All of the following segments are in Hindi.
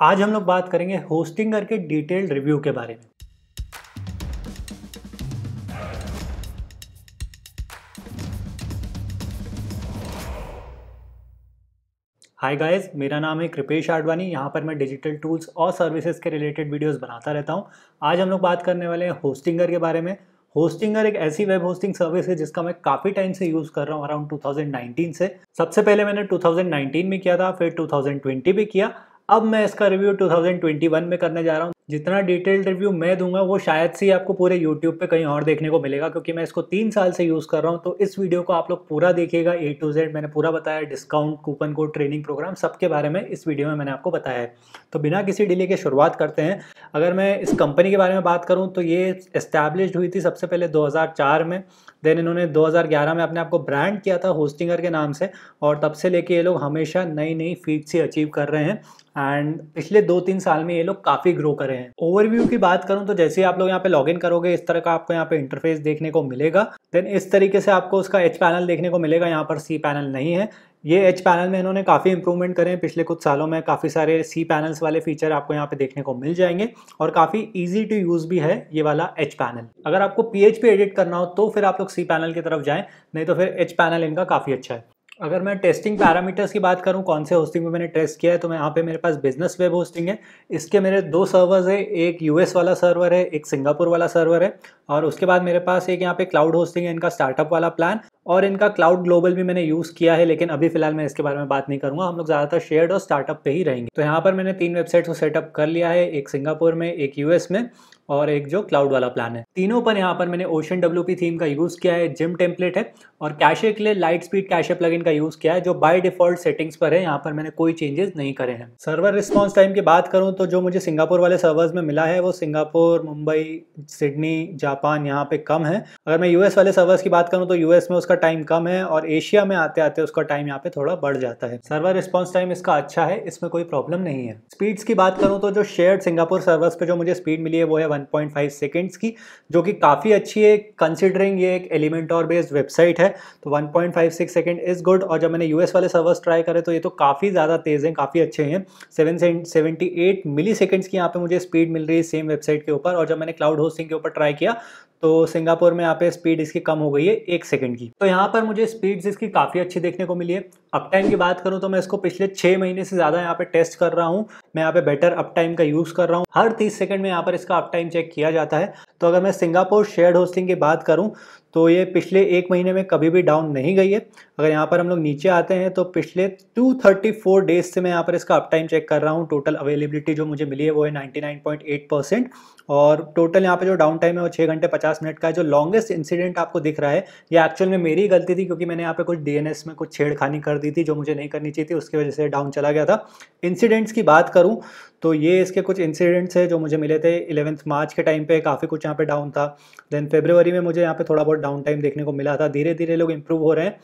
आज हम लोग बात करेंगे होस्टिंगर के डिटेल्ड रिव्यू के बारे में। हाय गाइस मेरा नाम है कृपेश आडवाणी। यहाँ पर मैं डिजिटल टूल्स और सर्विसेज़ के रिलेटेड वीडियोस बनाता रहता हूँ। आज हम लोग बात करने वाले हैं होस्टिंगर के बारे में। होस्टिंगर एक ऐसी वेब होस्टिंग सर्विस है जिसका मैं काफ़ी टाइम से यूज़ कर रहा हूँ अराउंड 2019 से। सबसे पहले मैंने 2019 में किया था, फिर 2020 भी किया। अब मैं इसका रिव्यू 2021 में करने जा रहा हूँ। जितना डिटेल्ड रिव्यू मैं दूँगा, वो शायद से आपको पूरे यूट्यूब पे कहीं और देखने को मिलेगा, क्योंकि मैं इसको तीन साल से यूज़ कर रहा हूँ तो इस वीडियो को आप लोग पूरा देखिएगा ए टू जेड मैंने पूरा बताया discount coupon code training program सबके बारे में इस वीडियो में मैंने आपको बताया है। तो बिना किसी डिले के शुरुआत करते हैं। अगर मैं इस कंपनी के बारे में बात करूँ तो ये इस्टेब्लिश हुई थी सबसे पहले दो हज़ार चार में देन इन्होंने 2011 में अपने आप को ब्रांड किया था होस्टिंगर के नाम से, और तब से लेके ये लोग हमेशा नई नई फीट्स ही अचीव कर रहे हैं एंड पिछले दो तीन साल में ये लोग काफ़ी ग्रो करे हैं। ओवरव्यू की बात करूँ तो जैसे आप लोग यहाँ पे लॉगिन करोगे, इस तरह का आपको यहाँ पे इंटरफेस देखने को मिलेगा। देन इस तरीके से आपको उसका एच पैनल देखने को मिलेगा, यहाँ पर सी पैनल नहीं है। ये एच पैनल में इन्होंने काफ़ी इंप्रूवमेंट करे हैं। पिछले कुछ सालों में काफ़ी सारे सी पैनल्स वाले फीचर आपको यहाँ पे देखने को मिल जाएँगे और काफ़ी इजी टू यूज़ भी है ये वाला एच पैनल अगर आपको पीएचपी एडिट करना हो तो फिर आप लोग सी पैनल की तरफ़ जाएँ, नहीं तो फिर एच पैनल इनका काफ़ी अच्छा है। अगर मैं टेस्टिंग पैरामीटर्स की बात करूँ, कौन से होस्टिंग में मैंने टेस्ट किया है तो मैं यहाँ पे मेरे पास बिज़नेस वेब होस्टिंग है। इसके मेरे दो सर्वर्स है, एक यूएस वाला सर्वर है, एक सिंगापुर वाला सर्वर है। और उसके बाद मेरे पास एक यहाँ पे क्लाउड होस्टिंग है, इनका स्टार्टअप वाला प्लान और इनका क्लाउड ग्लोबल भी मैंने यूज़ किया है, लेकिन अभी फ़िलहाल मैं इसके बारे में बात नहीं करूँगा। हम लोग ज़्यादातर शेयर्ड और स्टार्टअप पे ही रहेंगे। तो यहाँ पर मैंने तीन वेबसाइट को सेटअप कर लिया है, एक सिंगापुर में, एक यूएस में और एक जो क्लाउड वाला प्लान है। तीनों पर यहाँ पर मैंने ओशन डब्ल्यू थीम का यूज़ किया है जिम टेम्पलेट है और कैशे के लिए लाइट स्पीड कैशे प्लगइन का यूज़ किया है, जो बाय डिफ़ॉल्ट सेटिंग्स पर है, यहाँ पर मैंने कोई चेंजेस नहीं करे हैं। सर्वर रिस्पॉन्स टाइम की बात करूँ तो जो मुझे सिंगापुर वाले सर्वर्स में मिला है, वो सिंगापुर, मुंबई, सिडनी, जापान यहाँ पे कम है। अगर मैं यूएस वाले सर्वर्स की बात करूँ तो यूएस में उसका टाइम कम है और एशिया में आते आते उसका टाइम यहाँ पे थोड़ा बढ़ जाता है। सर्वर रिस्पॉन्स टाइम इसका अच्छा है, इसमें कोई प्रॉब्लम नहीं है। स्पीड्स की बात करूँ तो जो शेयर सिंगापुर सर्वर्स पे जो मुझे स्पीड मिली है वो है वन सेकेंड सेकेंड्स की, जो कि काफ़ी अच्छी है कंसिडरिंग ये एक एलिमेंट और बेस्ड वेबसाइट है तो 1.56 सेकंड इज़ गुड और जब मैंने यूएस वाले सर्वर्स ट्राई करे तो ये तो काफ़ी ज़्यादा तेज़ हैं, काफ़ी अच्छे हैं। Seven seventy eight milliseconds की यहाँ पे मुझे स्पीड मिल रही है सेम वेबसाइट के ऊपर और जब मैंने क्लाउड होस्टिंग के ऊपर ट्राई किया तो सिंगापुर में यहाँ पे स्पीड इसकी कम हो गई है एक सेकंड की। तो यहाँ पर मुझे स्पीड्स इसकी काफ़ी अच्छी देखने को मिली है। अप टाइम की बात करूँ तो मैं इसको पिछले छः महीने से ज़्यादा यहाँ पे टेस्ट कर रहा हूँ। मैं यहाँ पे बेटर अप टाइम का यूज़ कर रहा हूँ। हर तीस सेकंड में यहाँ पर इसका अप टाइम चेक किया जाता है। तो अगर मैं सिंगापुर शेयर होस्टिंग की बात करूँ तो ये पिछले एक महीने में कभी भी डाउन नहीं गई है। अगर यहाँ पर हम लोग नीचे आते हैं तो पिछले 234 डेज़ से मैं यहाँ पर इसका अप टाइम चेक कर रहा हूँ। टोटल अवेलेबिलिटी जो मुझे मिली है, वो है 99.8 परसेंट और टोटल यहाँ पे जो डाउन टाइम है, वो छः घंटे पचास मिनट का है। जो लॉन्गेस्ट इंसिडेंट आपको दिख रहा है, ये एक्चुअल में मेरी गलती थी, क्योंकि मैंने यहाँ पे कुछ डीएनएस में कुछ छेड़खानी कर दी थी, जो मुझे नहीं करनी चाहिए थी, उसकी वजह से डाउन चला गया था। इंसिडेंट्स की बात करूँ तो ये इसके कुछ इंसिडेंट्स है, जो मुझे मिले थे इलेवंथ मार्च के टाइम पे, काफ़ी कुछ यहाँ पे डाउन था। देन फेब्रुवरी में मुझे यहाँ पे थोड़ा बहुत डाउन टाइम देखने को मिला था। धीरे धीरे लोग इंप्रूव हो रहे हैं।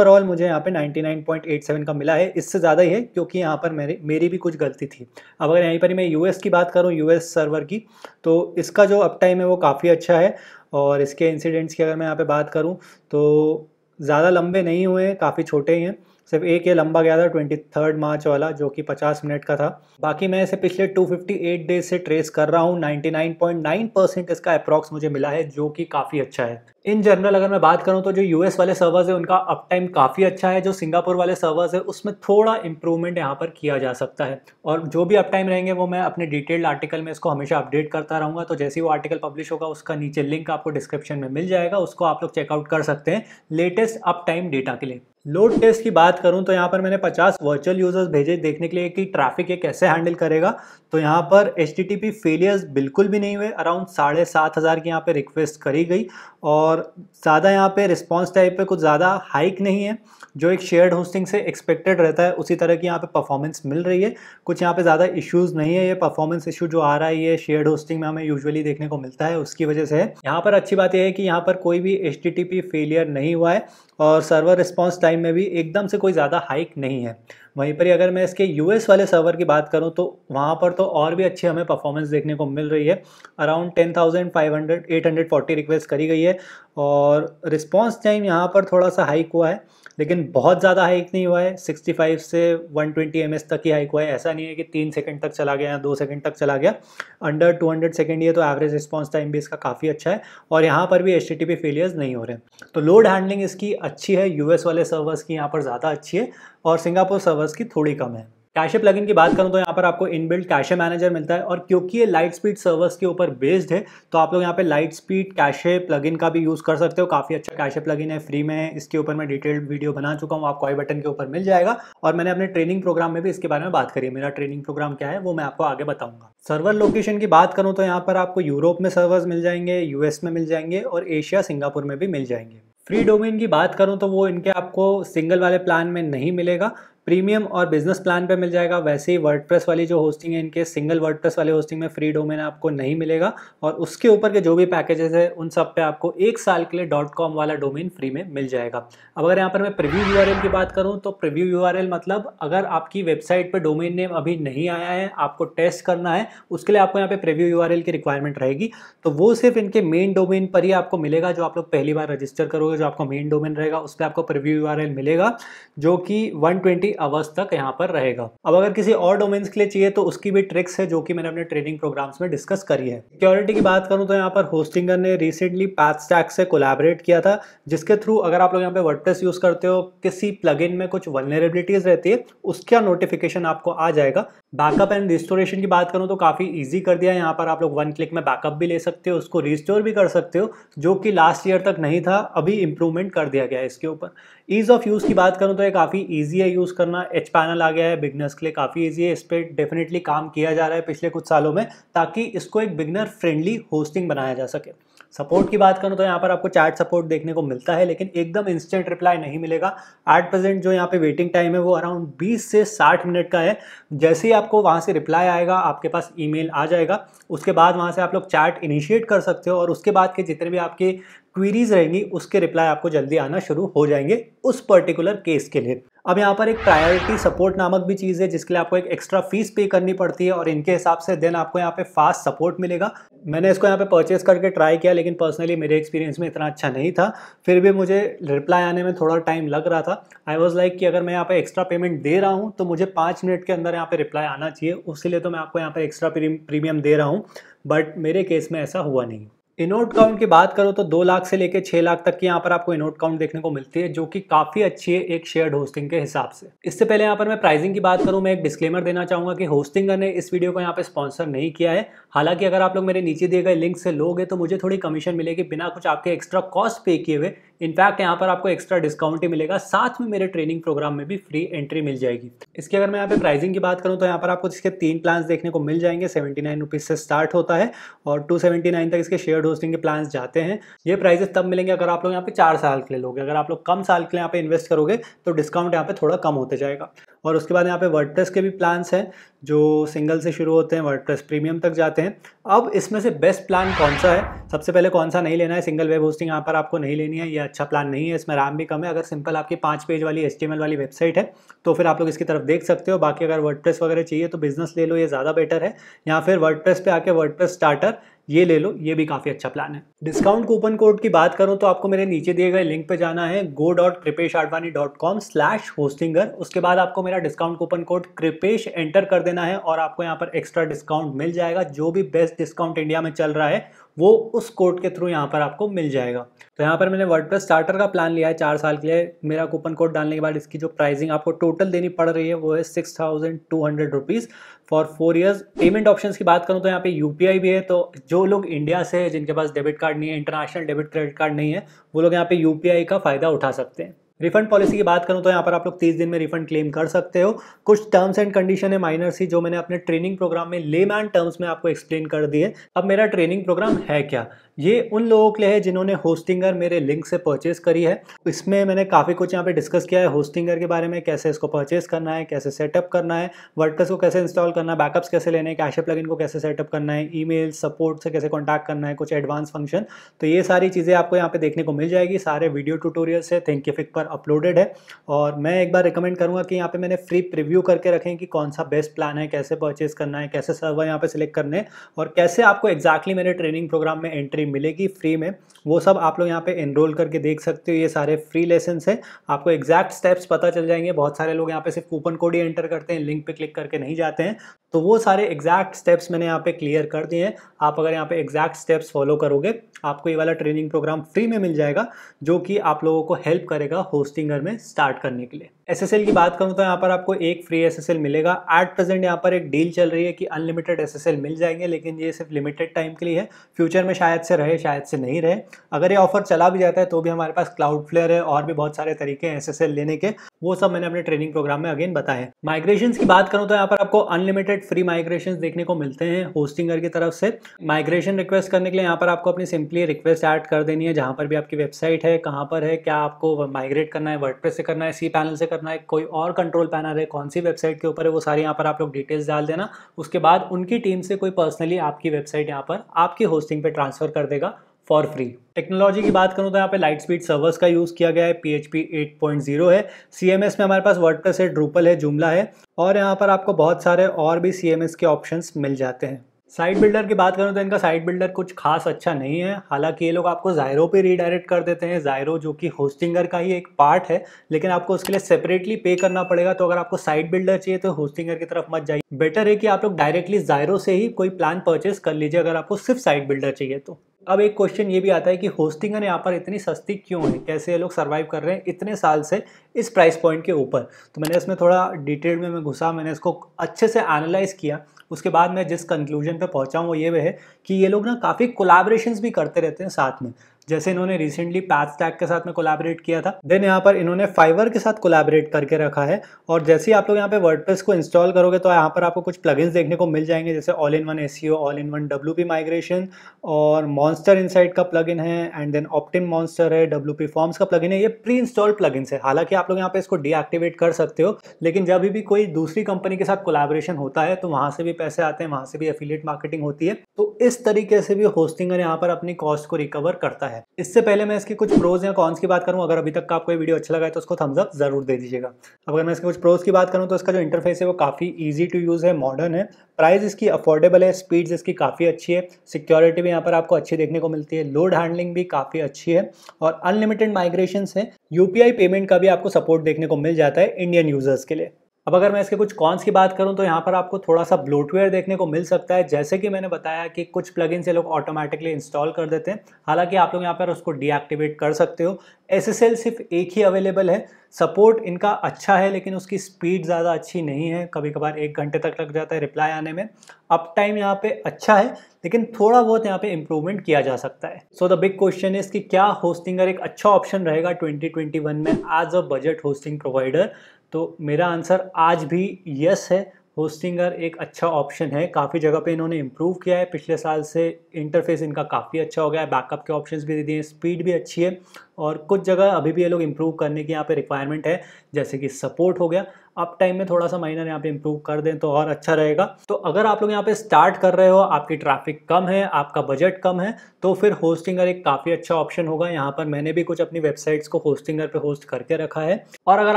ओवरऑल मुझे यहाँ पे 99.87 का मिला है। इससे ज़्यादा ही है क्योंकि यहाँ पर मेरी मेरी भी कुछ गलती थी। अब अगर यहीं पर मैं यूएस की बात करूँ यूएस सर्वर की तो इसका जो अप टाइम है वो काफ़ी अच्छा है और इसके इंसिडेंट्स की अगर मैं यहाँ पर बात करूँ तो ज़्यादा लंबे नहीं हुए हैं, काफ़ी छोटे ही हैं। सिर्फ़ एक ये लंबा गया था ट्वेंटी थर्ड मार्च वाला, जो कि 50 मिनट का था। बाकी मैं इसे पिछले 258 डेज़ से ट्रेस कर रहा हूँ 99.9 परसेंट इसका अप्रॉक्स मुझे मिला है, जो कि काफ़ी अच्छा है। इन जनरल अगर मैं बात करूँ तो जो यूएस वाले सर्वर्स है, उनका अप टाइम काफ़ी अच्छा है, जो सिंगापुर वाले सर्वर्स है, उसमें थोड़ा इंप्रूवमेंट यहाँ पर किया जा सकता है। और जो भी अप टाइम रहेंगे, वो मैं अपने डिटेल्ड आर्टिकल में इसको हमेशा अपडेट करता रहूँगा। तो जैसे ही वो आर्टिकल पब्लिश होगा, उसका नीचे लिंक आपको डिस्क्रिप्शन में मिल जाएगा, उसको आप लोग चेकआउट कर सकते हैं लेटेस्ट अप टाइम डेटा के लिए। लोड टेस्ट की बात करूँ तो यहाँ पर मैंने 50 वर्चुअल यूज़र्स भेजे देखने के लिए कि ट्रैफ़िक ये कैसे हैंडल करेगा। तो यहाँ पर एच टी फेलियर्स बिल्कुल भी नहीं हुए अराउंड साढ़े सात हज़ार की यहाँ पे रिक्वेस्ट करी गई और ज़्यादा यहाँ पे रिस्पांस टाइप पे कुछ ज़्यादा हाइक नहीं है। जो एक शेयर्ड होस्टिंग से एक्सपेक्टेड रहता है, उसी तरह की यहाँ पे परफॉर्मेंस मिल रही है। कुछ यहाँ पे ज़्यादा इश्यूज़ नहीं है, ये परफॉर्मेंस इशू जो आ रहा है, ये शेयर्ड होस्टिंग में हमें यूजुअली देखने को मिलता है, उसकी वजह से। यहाँ पर अच्छी बात यह है कि यहाँ पर कोई भी एच फेलियर नहीं हुआ है और सर्वर रिस्पॉन्स टाइम में भी एकदम से कोई ज़्यादा हाइक नहीं है। वहीं पर अगर मैं इसके यूएस वाले सर्वर की बात करूँ तो वहाँ पर तो और भी अच्छी हमें परफॉर्मेंस देखने को मिल रही है। Around ten thousand five hundred eight hundred forty request करी गई है और रिस्पॉन्स टाइम यहाँ पर थोड़ा सा हाइक हुआ है। लेकिन बहुत ज़्यादा हाइक नहीं हुआ है। 65 से 120 ट्वेंटी एम तक ही हाइक हुआ है। ऐसा नहीं है कि तीन सेकंड तक चला गया या दो सेकंड तक चला गया। अंडर 200 सेकेंड ये तो एवरेज रिस्पॉन्स टाइम भी इसका काफ़ी अच्छा है और यहाँ पर भी एच टी फेलियर्स नहीं हो रहे तो लोड हैंडलिंग इसकी अच्छी है। यूएस वाले सर्वर्स की यहाँ पर ज़्यादा अच्छी है और सिंगापुर सर्वर्स की थोड़ी कम है। कैशे प्लगइन की बात करूँ तो यहाँ पर आपको इनबिल्ट कैशे मैनेजर मिलता है और क्योंकि ये लाइट स्पीड सर्वर्स के ऊपर बेस्ड है तो आप लोग यहाँ पे लाइट स्पीड कैशे प्लगइन का भी यूज़ कर सकते हो। काफ़ी अच्छा कैशे प्लगइन है फ्री में है इसके ऊपर मैं डिटेल्ड वीडियो बना चुका हूँ, आपको आई बटन के ऊपर मिल जाएगा। और मैंने अपने ट्रेनिंग प्रोग्राम में भी इसके बारे में बात करी है। मेरा ट्रेनिंग प्रोग्राम क्या है, वो मैं आपको आगे बताऊँगा। सर्वर लोकेशन की बात करूँ तो यहाँ पर आपको यूरोप में सर्वर्स मिल जाएँगे यूएस में मिल जाएँगे और एशिया सिंगापुर में भी मिल जाएँगे। फ्री डोमेन की बात करूँ तो वो इनके आपको सिंगल वाले प्लान में नहीं मिलेगा। प्रीमियम और बिज़नेस प्लान पे मिल जाएगा। वैसे ही वर्डप्रेस वाली जो होस्टिंग है, इनके सिंगल वर्डप्रेस वाले होस्टिंग में फ्री डोमेन आपको नहीं मिलेगा और उसके ऊपर के जो भी पैकेजेस है, उन सब पे आपको एक साल के लिए. डॉट कॉम वाला डोमेन फ्री में मिल जाएगा। अब अगर यहाँ पर मैं प्रिव्यू यू की बात करूँ तो प्रिव्यू यू मतलब अगर आपकी वेबसाइट पर डोमेन नेम अभी नहीं आया है, आपको टेस्ट करना है, उसके लिए आपको यहाँ पे प्रिव्यू यू की रिक्वायरमेंट रहेगी। तो वो सिर्फ़ इनके मेन डोमेन पर ही आपको मिलेगा, जो आप लोग पहली बार रजिस्टर करोगे, जो आपका मेन डोमेन रहेगा, उस पर आपको प्रिव्यू यू मिलेगा, जो कि वन ट्वेंटी आवर्स तक यहाँ पर रहेगा। अब अगर किसी और डोमेन्स के लिए चाहिए तो उसकी भी ट्रिक्स है जो कि मैंने अपने ट्रेनिंग प्रोग्राम्स में डिस्कस करी है। सिक्योरिटी की बात करूँ तो यहाँ पर होस्टिंगर ने रिसेंटली पैथ स्टैक से कोलैबोरेट किया था, जिसके थ्रू अगर आप लोग यहाँ पे वर्डप्रेस यूज़ करते हो, किसी प्लगइन में कुछ वनरेबिलिटीज रहती है, उसका नोटिफिकेशन आपको आ जाएगा। बैकअप एंड रिस्टोरेशन की बात करूँ तो काफ़ी ईजी कर दिया है। यहाँ पर आप लोग वन क्लिक में बैकअप भी ले सकते हो, उसको रिस्टोर भी कर सकते हो, जो कि लास्ट ईयर तक नहीं था, अभी इंप्रूवमेंट कर दिया गया है इसके ऊपर। ईज़ ऑफ़ यूज़ की बात करूँ तो ये काफ़ी ईजी है यूज़ करना एच पैनल आ गया है बिगनर्स के लिए। काफ़ी ईजी है, इस पर डेफिनेटली काम किया जा रहा है पिछले कुछ सालों में, ताकि इसको एक बिगनर फ्रेंडली होस्टिंग बनाया जा सके। सपोर्ट की बात करूँ तो यहाँ पर आपको चैट सपोर्ट देखने को मिलता है, लेकिन एकदम इंस्टेंट रिप्लाई नहीं मिलेगा। एट प्रेजेंट जो यहाँ पे वेटिंग टाइम है वो अराउंड 20 से 60 मिनट का है। जैसे ही आपको वहाँ से रिप्लाई आएगा, आपके पास ईमेल आ जाएगा। उसके बाद वहाँ से आप लोग चैट इनिशिएट कर सकते हो, और उसके बाद के जितने भी आपके क्वीरीज रहेंगी, उसके रिप्लाई आपको जल्दी आना शुरू हो जाएँगे उस पर्टिकुलर केस के लिए। अब यहाँ पर एक प्रायोरिटी सपोर्ट नामक भी चीज़ है, जिसके लिए आपको एक एक्स्ट्रा फ़ीस पे करनी पड़ती है और इनके हिसाब से देन आपको यहाँ पे फास्ट सपोर्ट मिलेगा। मैंने इसको यहाँ पे परचेस करके ट्राई किया, लेकिन पर्सनली मेरे एक्सपीरियंस में इतना अच्छा नहीं था। फिर भी मुझे रिप्लाई आने में थोड़ा टाइम लग रहा था। आई वॉज़ लाइक कि अगर मैं यहाँ पर एक्स्ट्रा पेमेंट दे रहा हूँ तो मुझे पाँच मिनट के अंदर यहाँ पर रिप्लाई आना चाहिए। उसी लिए तो मैं आपको यहाँ पर एक्स्ट्रा प्रीमियम दे रहा हूँ बट मेरे केस में ऐसा हुआ नहीं। इनोट काउंट की बात करो तो दो लाख से लेकर छह लाख तक की यहाँ पर आपको इनोट काउंट देखने को मिलती है, जो कि काफ़ी अच्छी है एक शेयर्ड होस्टिंग के हिसाब से। इससे पहले यहाँ पर मैं प्राइसिंग की बात करूँ, मैं एक डिस्क्लेमर देना चाहूँगा कि होस्टिंगर ने इस वीडियो को यहाँ पे स्पॉन्सर नहीं किया है। हालाँकि अगर आप लोग मेरे नीचे दिए गए लिंक से लोगे तो मुझे थोड़ी कमीशन मिलेगी बिना कुछ आपके एक्स्ट्रा कॉस्ट पे किए हुए। इनफैक्ट यहाँ पर आपको एक्स्ट्रा डिस्काउंट ही मिलेगा, साथ में मेरे ट्रेनिंग प्रोग्राम में भी फ्री एंट्री मिल जाएगी। इसकी अगर मैं यहाँ पे प्राइसिंग की बात करूँ तो यहाँ पर आपको इसके तीन प्लान देखने को मिल जाएँगे सेवेंटी नाइन रुपीज़ से स्टार्ट होता है और टू सेवेंटी नाइन तक इसके शेयर होस्टिंग के प्लान जाते हैं, ये प्राइजेस तब मिलेंगे अगर आप लोग यहाँ पे चार साल के लिए लोगे। अगर आप लोग कम साल के लिए यहाँ पे इन्वेस्ट करोगे तो डिस्काउंट यहाँ पे थोड़ा कम होते जाएगा। और उसके बाद यहाँ पे वर्डप्रेस के भी प्लान्स हैं, जो सिंगल से शुरू होते हैं वर्डप्रेस प्रीमियम तक जाते हैं। अब इसमें से बेस्ट प्लान कौन सा है? सबसे पहले कौन सा नहीं लेना है? सिंगल वेब होस्टिंग यहाँ पर आपको नहीं लेनी है, ये अच्छा प्लान नहीं है, इसमें रैम भी कम है। अगर सिंपल आपकी पाँच पेज वाली एच वाली वेबसाइट है तो फिर आप लोग इसकी तरफ़ देख सकते हो। बाकी अगर वर्ड वगैरह चाहिए तो बिज़नेस ले लो, ये ज़्यादा बेटर है। या फिर वर्ड पे आके वर्ड स्टार्टर ये ले लो, ये भी काफ़ी अच्छा प्लान है। डिस्काउंट कूपन कोड की बात करूँ तो आपको मेरे नीचे दिए गए लिंक पे जाना है go dot Kripesh Advani dot com slash Hostinger उसके बाद आपको मेरा discount coupon code Kripesh enter कर देना है और आपको यहाँ पर एक्स्ट्रा डिस्काउंट मिल जाएगा। जो भी बेस्ट डिस्काउंट इंडिया में चल रहा है वो उस कोड के थ्रू यहाँ पर आपको मिल जाएगा। तो यहाँ पर मैंने वर्डप्रेस स्टार्टर का प्लान लिया है, चार साल के लिए। मेरा कूपन कोड डालने के बाद इसकी जो प्राइसिंग आपको टोटल देनी पड़ रही है, वो है six thousand two hundred rupees for four years payment options की बात करूँ तो यहाँ पे यूपीआई भी है तो जो लोग इंडिया से जिनके पास डेबिट कार्ड नहीं है इंटरनेशनल डेबिट क्रेडिट कार्ड नहीं है, वो लोग यहाँ पे यूपीआई का फ़ायदा उठा सकते हैं। रिफंड पॉलिसी की बात करूँ तो यहाँ पर आप लोग तीस दिन में रिफंड क्लेम कर सकते हो। कुछ टर्म्स एंड कंडीशन है माइनर सी जो मैंने अपने ट्रेनिंग प्रोग्राम में लेमैन टर्म्स में आपको एक्सप्लेन कर दिए अब मेरा ट्रेनिंग प्रोग्राम है क्या? ये उन लोगों के लिए है जिन्होंने होस्टिंगर मेरे लिंक से परचेस करी है। इसमें मैंने काफ़ी कुछ यहाँ पे डिस्कस किया है। होस्टिंगर के बारे में, कैसे इसको परचेस करना है, कैसे सेटअप करना है वर्डप्रेस को कैसे इंस्टॉल करना है बैकअप्स कैसे लेने हैं कैशे प्लगइन को कैसे सेटअप करना है ईमेल सपोर्ट से कैसे कॉन्टैक्ट करना है, कुछ एडवांस फ़ंक्शन तो ये सारी चीज़ें आपको यहाँ पे देखने को मिल जाएगी। सारे वीडियो ट्यूटोरियल से थिंकिफिक पर अपलोडेड है और मैं एक बार रिकमेंड करूँगा कि यहाँ पे मैंने फ्री प्रिव्यू करके रखें कि कौन सा बेस्ट प्लान है, कैसे परचेज करना है, कैसे सर्वर यहाँ पे सिलेक्ट करने हैं और कैसे आपको एक्जैक्टली मेरे ट्रेनिंग प्रोग्राम में एंट्री मिलेगी फ्री में, वो सब आप लोग यहाँ पे इनरोल करके देख सकते हो। ये सारे फ्री लेसन है। आपको एग्जैक्ट स्टेप्स पता चल जाएँगे। बहुत सारे लोग यहाँ पे सिर्फ़ कूपन कोड ही एंटर करते हैं लिंक पे क्लिक करके नहीं जाते हैं। तो वो सारे एग्जैक्ट स्टेप्स मैंने यहाँ पे क्लियर कर दिए हैं। आप अगर यहाँ पे एग्जैक्ट स्टेप्स फॉलो करोगे, आपको ये वाला ट्रेनिंग प्रोग्राम फ्री में मिल जाएगा, जो कि आप लोगों को हेल्प करेगा होस्टिंगर में स्टार्ट करने के लिए। एसएसएल की बात करूँ तो यहाँ पर आपको एक फ्री एसएसएल मिलेगा। एट प्रेजेंट यहाँ पर एक डील चल रही है कि अनलिमिटेड एसएसएल मिल जाएँगे, लेकिन ये सिर्फ़ लिमिटेड टाइम के लिए है। फ्यूचर में शायद से रहे, शायद से नहीं रहे। अगर ये ऑफ़र चला भी जाता है तो भी हमारे पास क्लाउड फ्लेयर है और भी बहुत सारे तरीके हैं एसएसएल लेने के। वो सब मैंने अपने ट्रेनिंग प्रोग्राम में अगेन बताया माइग्रेशन की बात करूँ तो यहाँ पर आपको अनलिमिटेड फ्री माइग्रेशन देखने को मिलते हैं होस्टिंगर की तरफ़ से। माइग्रेशन रिक्वेस्ट करने के लिए यहाँ पर आपको अपनी सिंपली रिक्वेस्ट ऐड कर देनी है, जहाँ पर भी आपकी वेबसाइट है, कहाँ पर है, क्या आपको माइग्रेट करना है वर्डप्रेस से करना है सी पैनल से करना है, कोई और कंट्रोल पैनल है, कौन सी वेबसाइट के ऊपर है, वो सारी यहाँ पर आप लोग डिटेल्स डाल देना। उसके बाद उनकी टीम से कोई पर्सनली आपकी वेबसाइट यहाँ पर आपकी होस्टिंग पे ट्रांसफ़र कर देगा। फॉर फ्री टेक्नोलॉजी की बात करूँ तो यहाँ पे लाइट स्पीड सर्वर्स का यूज़ किया गया है P H P eight point zero है। सी एम एस में हमारे पास वर्डप्रेस है ड्रूपल है जुमला है और यहाँ पर आपको बहुत सारे और भी सी एम एस के ऑप्शन मिल जाते हैं। साइट बिल्डर की बात करूँ तो इनका साइट बिल्डर कुछ खास अच्छा नहीं है। हालाँकि ये लोग आपको जायरो पे रीडायरेक्ट कर देते हैं। जायरो जो कि होस्टिंगर का ही एक पार्ट है, लेकिन आपको उसके लिए सेपरेटली पे करना पड़ेगा। तो अगर आपको साइट बिल्डर चाहिए तो होस्टिंगर की तरफ़ मत जाइए। बेटर है कि आप लोग डायरेक्टली जायरो से ही कोई प्लान परचेस कर लीजिए, अगर आपको सिर्फ़ साइट बिल्डर चाहिए तो। अब एक क्वेश्चन ये भी आता है कि होस्टिंग यहाँ पर इतनी सस्ती क्यों है? कैसे ये लोग सर्वाइव कर रहे हैं इतने साल से इस प्राइस पॉइंट के ऊपर? तो मैंने इसमें थोड़ा डिटेल में मैं घुसा, मैंने इसको अच्छे से एनालाइज किया। उसके बाद मैं जिस कंक्लूजन पे पहुँचा हूँ वो ये है कि ये लोग ना काफ़ी कोलाब्रेशन भी करते रहते हैं साथ में। जैसे इन्होंने रिसेंटली पैथ स्टैक के साथ में कोलैबोरेट किया था देन यहाँ पर इन्होंने फाइवर के साथ कोलैबोरेट करके रखा है। और जैसे ही आप लोग यहाँ पे वर्डप्रेस को इंस्टॉल करोगे तो यहाँ पर आपको कुछ प्लगइन्स देखने को मिल जाएँगे, जैसे all in one S all in one W migration और मॉन्स्टर इनसाइड का प्लग है एंड देन ऑप्टिन मॉन्स्टर है डब्ल्यू पी फॉर्म्स का प्लग है, ये प्री इंस्टॉल्ड प्लग है। हालाँकि आप लोग यहाँ पे इसको डीएक्टिवेट कर सकते हो, लेकिन जब भी कोई दूसरी कंपनी के साथ कोलैबोरेशन होता है तो वहाँ से भी पैसे आते हैं, वहाँ से भी एफिलिएट मार्केटिंग होती है। तो इस तरीके से भी होस्टिंगर यहाँ पर अपनी कॉस्ट को रिकवर करता है। इससे पहले मैं इसकी कुछ प्रोज या कॉन्स की बात करूँ, अगर अभी तक का आपको वीडियो अच्छा लगा है तो उसको थम्स अप ज़रूर दे दीजिएगा। अगर मैं इसके कुछ प्रोज की बात करूँ तो इसका जो इंटरफेस है वो काफ़ी ईजी टू यूज़ है मॉडर्न है। प्राइस इसकी अफोर्डेबल है स्पीड इसकी काफ़ी अच्छी है। सिक्योरिटी भी यहाँ पर आपको अच्छी देखने को मिलती है। लोड हैंडलिंग भी काफ़ी अच्छी है और अनलिमिटेड माइग्रेशन है। यूपीआई पेमेंट का भी आपको सपोर्ट देखने को मिल जाता है इंडियन यूज़र्स के लिए। अब अगर मैं इसके कुछ कॉन्स की बात करूँ तो यहाँ पर आपको थोड़ा सा ब्लोटवेयर देखने को मिल सकता है। जैसे कि मैंने बताया कि कुछ प्लगइन से लोग ऑटोमेटिकली इंस्टॉल कर देते हैं। हालाँकि आप लोग यहाँ पर उसको डीएक्टिवेट कर सकते हो। एसएसएल सिर्फ़ एक ही अवेलेबल है। सपोर्ट इनका अच्छा है, लेकिन उसकी स्पीड ज़्यादा अच्छी नहीं है। कभी कभार एक घंटे तक लग जाता है रिप्लाई आने में। अप टाइम यहाँ पे अच्छा है, लेकिन थोड़ा बहुत यहाँ पे इम्प्रूवमेंट किया जा सकता है। So the big question is कि क्या होस्टिंगर एक अच्छा ऑप्शन रहेगा 2021 में as a budget hosting provider तो मेरा आंसर आज भी यस है। होस्टिंगर एक अच्छा ऑप्शन है। काफ़ी जगह पे इन्होंने इम्प्रूव किया है। पिछले साल से इंटरफेस इनका काफ़ी अच्छा हो गया है। बैकअप के ऑप्शंस भी दे दिए हैं। स्पीड भी अच्छी है। और कुछ जगह अभी भी ये लोग इम्प्रूव करने की यहाँ पे रिक्वायरमेंट है। जैसे कि सपोर्ट हो गया। अप टाइम में थोड़ा सा माइनर यहाँ पे इम्प्रूव कर दें तो और अच्छा रहेगा। तो अगर आप लोग यहाँ पे स्टार्ट कर रहे हो, आपकी ट्रैफ़िक कम है, आपका बजट कम है तो फिर होस्टिंगर एक काफ़ी अच्छा ऑप्शन होगा। यहाँ पर मैंने भी कुछ अपनी वेबसाइट्स को होस्टिंगर पे होस्ट करके रखा है। और अगर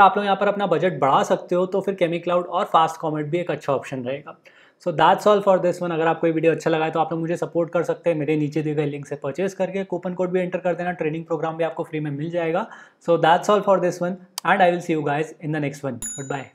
आप लोग यहाँ पर अपना बजट बढ़ा सकते हो तो फिर केमी क्लाउड और फास्ट कॉमेट भी एक अच्छा ऑप्शन रहेगा। So that's all for this one अगर आपको ये वीडियो अच्छा लगा है तो आप लोग मुझे सपोर्ट कर सकते हैं। मेरे नीचे दिए गए लिंक से परचेस करके। कूपन कोड भी एंटर कर देना। ट्रेनिंग प्रोग्राम भी आपको फ्री में मिल जाएगा। So that's all for this one and I will see you guys in the next one goodbye